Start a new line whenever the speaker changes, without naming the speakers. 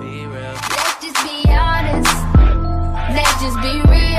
be real.
Let's just be honest. Let's just be real.